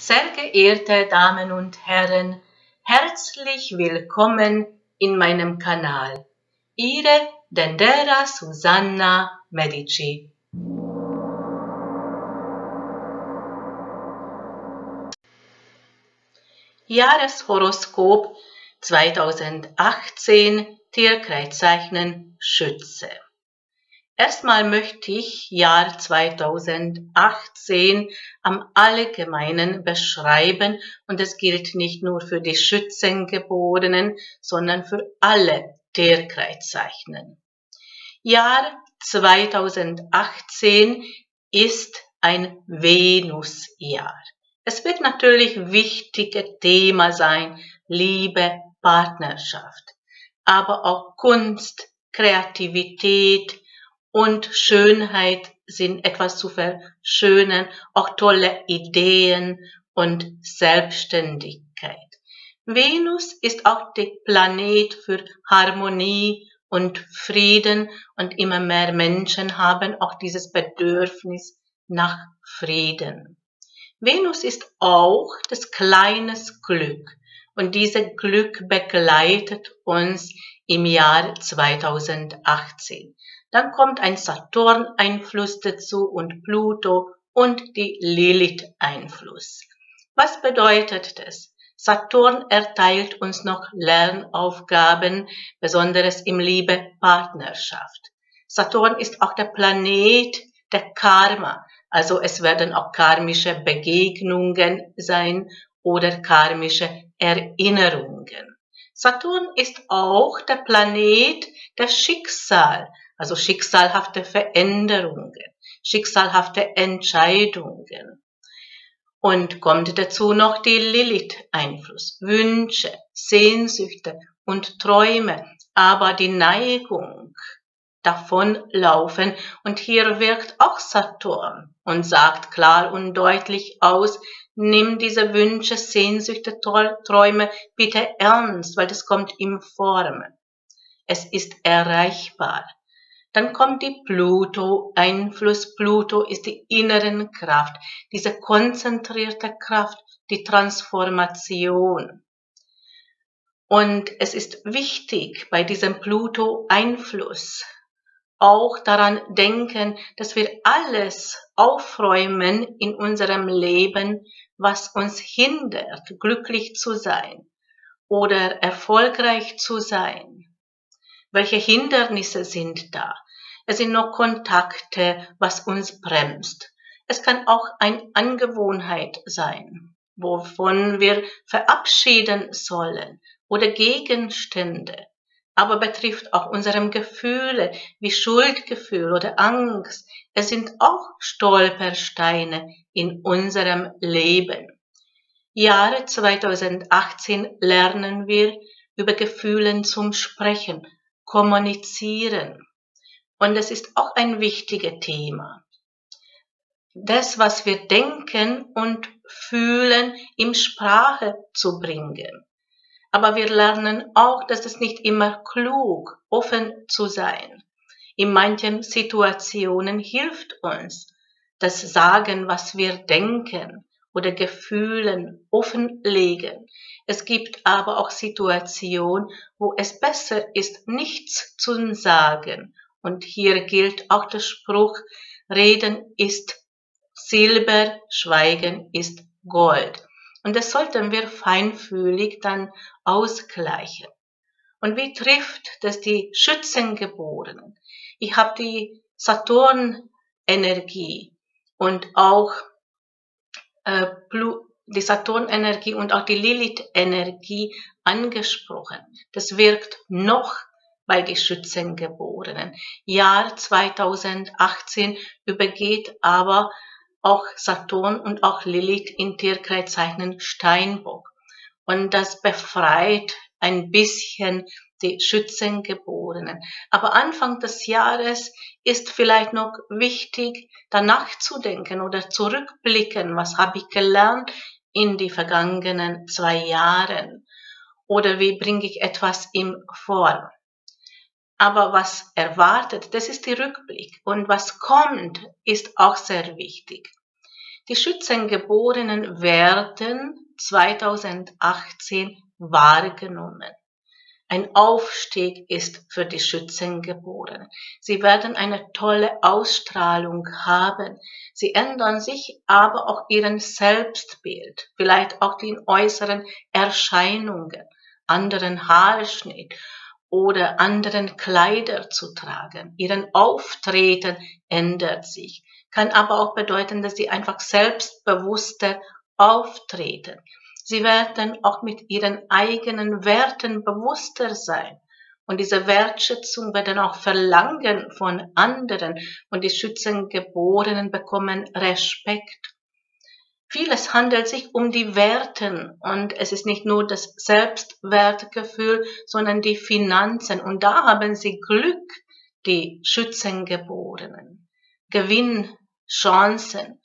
Sehr geehrte Damen und Herren, herzlich willkommen in meinem Kanal. Ihre Dendera Susanna Medici. Jahreshoroskop 2018 Tierkreiszeichen Schütze. Erstmal möchte ich Jahr 2018 am Allgemeinen beschreiben und es gilt nicht nur für die Schützengeborenen, sondern für alle Tierkreiszeichen. Jahr 2018 ist ein Venusjahr. Es wird natürlich wichtige Thema sein, Liebe, Partnerschaft, aber auch Kunst, Kreativität, und Schönheit sind etwas zu verschönen, auch tolle Ideen und Selbstständigkeit. Venus ist auch der Planet für Harmonie und Frieden und immer mehr Menschen haben auch dieses Bedürfnis nach Frieden. Venus ist auch das kleines Glück und dieses Glück begleitet uns im Jahr 2018. Dann kommt ein Saturn-Einfluss dazu und Pluto und die Lilith-Einfluss. Was bedeutet das? Saturn erteilt uns noch Lernaufgaben, besonders im Liebe-Partnerschaft. Saturn ist auch der Planet der Karma, also es werden auch karmische Begegnungen sein oder karmische Erinnerungen. Saturn ist auch der Planet der Schicksal, also schicksalhafte Veränderungen, schicksalhafte Entscheidungen. Und kommt dazu noch die Lilith-Einfluss, Wünsche, Sehnsüchte und Träume, aber die Neigung davonlaufen. Und hier wirkt auch Saturn und sagt klar und deutlich aus, nimm diese Wünsche, Sehnsüchte, Träume bitte ernst, weil das kommt in Form. Es ist erreichbar. Dann kommt die Pluto-Einfluss. Pluto ist die inneren Kraft, diese konzentrierte Kraft, die Transformation. Und es ist wichtig bei diesem Pluto-Einfluss auch daran denken, dass wir alles aufräumen in unserem Leben, was uns hindert, glücklich zu sein oder erfolgreich zu sein. Welche Hindernisse sind da? Es sind noch Kontakte, was uns bremst. Es kann auch eine Angewohnheit sein, wovon wir verabschieden sollen oder Gegenstände, aber betrifft auch unsere Gefühle wie Schuldgefühl oder Angst. Es sind auch Stolpersteine in unserem Leben. Jahre 2018 lernen wir über Gefühlen zum Sprechen, kommunizieren. Und es ist auch ein wichtiges Thema. Das, was wir denken und fühlen, in Sprache zu bringen. Aber wir lernen auch, dass es nicht immer klug, offen zu sein. In manchen Situationen hilft uns das Sagen, was wir denken oder Gefühlen offenlegen. Es gibt aber auch Situationen, wo es besser ist, nichts zu sagen. Und hier gilt auch der Spruch, Reden ist Silber, Schweigen ist Gold. Und das sollten wir feinfühlig dann ausgleichen. Und wie trifft das die Schützengeborenen? Ich habe die Saturn-Energie und auch äh, die Saturn-Energie und auch die Lilith-Energie angesprochen. Das wirkt noch bei die Schützengeborenen. Jahr 2018 übergeht aber auch Saturn und auch Lilith in Tierkreiszeichen Steinbock. Und das befreit ein bisschen die Schützengeborenen. Aber Anfang des Jahres ist vielleicht noch wichtig, danach zu denken oder zurückblicken, was habe ich gelernt in die vergangenen zwei Jahren oder wie bringe ich etwas in Form. Aber was erwartet, das ist der Rückblick und was kommt, ist auch sehr wichtig. Die Schützengeborenen werden 2018 wahrgenommen. Ein Aufstieg ist für die Schützengeborenen. Sie werden eine tolle Ausstrahlung haben. Sie ändern sich aber auch ihren Selbstbild, vielleicht auch den äußeren Erscheinungen, anderen Haarschnitt oder anderen Kleider zu tragen. Ihren Auftreten ändert sich. Kann aber auch bedeuten, dass sie einfach selbstbewusster auftreten. Sie werden auch mit ihren eigenen Werten bewusster sein. Und diese Wertschätzung werden auch verlangen von anderen und die Schützengeborenen bekommen Respekt. Vieles handelt sich um die Werten und es ist nicht nur das Selbstwertgefühl, sondern die Finanzen. Und da haben sie Glück, die Schützengeborenen. Gewinnchancen,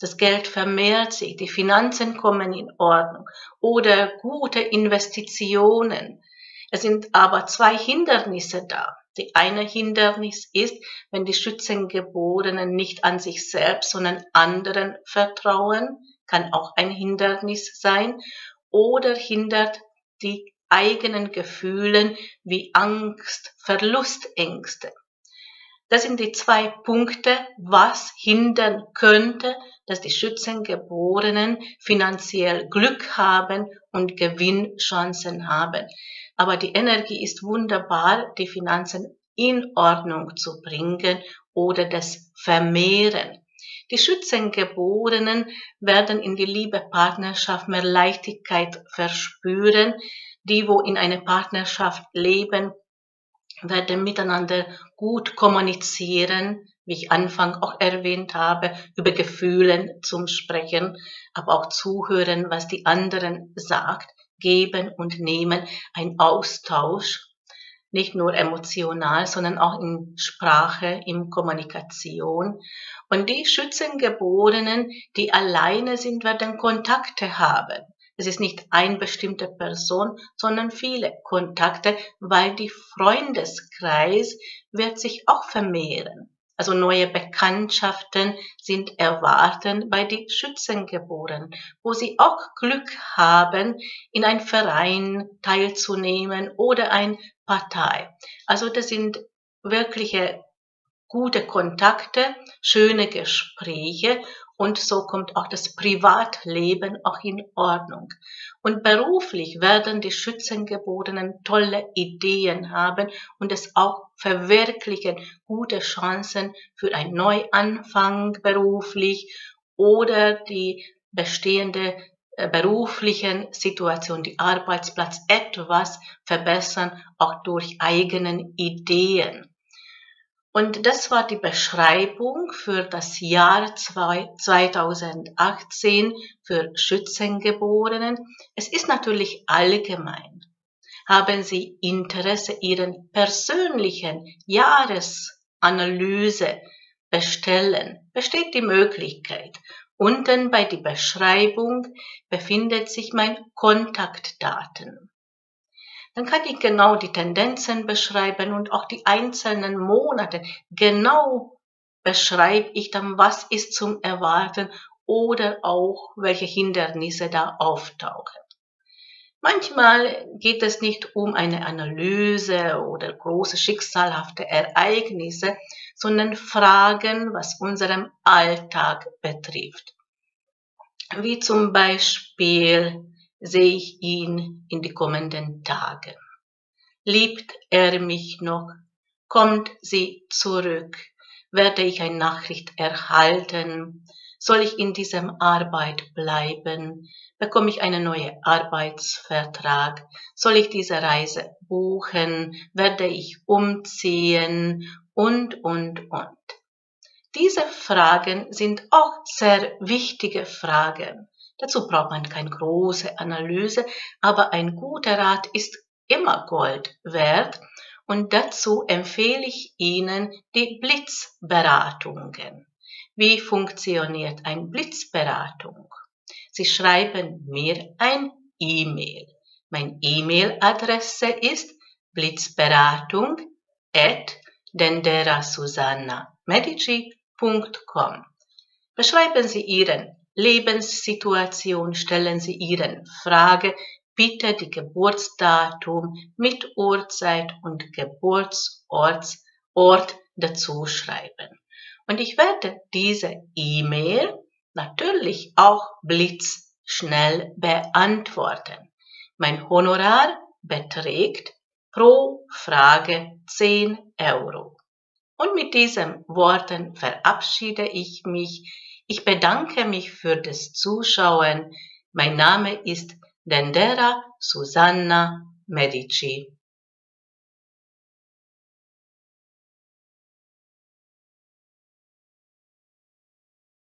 das Geld vermehrt sich, die Finanzen kommen in Ordnung oder gute Investitionen. Es sind aber zwei Hindernisse da. Die eine Hindernis ist, wenn die Schützengeborenen nicht an sich selbst, sondern anderen vertrauen, kann auch ein Hindernis sein, oder hindert die eigenen Gefühlen wie Angst, Verlustängste. Das sind die zwei Punkte, was hindern könnte, dass die Schützengeborenen finanziell Glück haben und Gewinnchancen haben. Aber die Energie ist wunderbar, die Finanzen in Ordnung zu bringen oder das Vermehren. Die Schützengeborenen werden in die Liebe Partnerschaft mehr Leichtigkeit verspüren. Die, wo in einer Partnerschaft leben, werden miteinander gut kommunizieren, wie ich Anfang auch erwähnt habe, über Gefühlen zum Sprechen, aber auch zuhören, was die anderen sagt, geben und nehmen, ein Austausch, nicht nur emotional, sondern auch in Sprache, in Kommunikation. Und die Schützengeborenen, die alleine sind, werden Kontakte haben. Es ist nicht ein bestimmte Person, sondern viele Kontakte, weil die Freundeskreis wird sich auch vermehren. Also neue Bekanntschaften sind erwarten bei die Schützengeborenen, wo sie auch Glück haben, in ein Verein teilzunehmen oder ein Partei. Also das sind wirkliche gute Kontakte, schöne Gespräche und so kommt auch das Privatleben auch in Ordnung. Und beruflich werden die Schützengeborenen tolle Ideen haben und es auch verwirklichen, gute Chancen für einen Neuanfang beruflich oder die bestehende äh, beruflichen Situation, die Arbeitsplatz etwas verbessern, auch durch eigenen Ideen. Und das war die Beschreibung für das Jahr 2018 für Schützengeborenen. Es ist natürlich allgemein. Haben Sie Interesse, Ihren persönlichen Jahresanalyse bestellen, besteht die Möglichkeit. Unten bei der Beschreibung befindet sich mein Kontaktdaten dann kann ich genau die Tendenzen beschreiben und auch die einzelnen Monate. Genau beschreibe ich dann, was ist zum Erwarten oder auch welche Hindernisse da auftauchen. Manchmal geht es nicht um eine Analyse oder große schicksalhafte Ereignisse, sondern Fragen, was unserem Alltag betrifft. Wie zum Beispiel, sehe ich ihn in die kommenden Tage. Liebt er mich noch? Kommt sie zurück? Werde ich eine Nachricht erhalten? Soll ich in diesem Arbeit bleiben? Bekomme ich einen neuen Arbeitsvertrag? Soll ich diese Reise buchen? Werde ich umziehen? Und, und, und. Diese Fragen sind auch sehr wichtige Fragen. Dazu braucht man keine große Analyse, aber ein guter Rat ist immer Gold wert und dazu empfehle ich Ihnen die Blitzberatungen. Wie funktioniert eine Blitzberatung? Sie schreiben mir ein E-Mail. Mein E-Mail-Adresse ist blitzberatung at denderasusanna.medici.com. Beschreiben Sie Ihren Lebenssituation stellen Sie Ihren Frage bitte die Geburtsdatum mit Uhrzeit und Geburtsort dazu schreiben. Und ich werde diese E-Mail natürlich auch blitzschnell beantworten. Mein Honorar beträgt pro Frage 10 Euro. Und mit diesen Worten verabschiede ich mich. Ich bedanke mich für das Zuschauen. Mein Name ist Dendera Susanna Medici.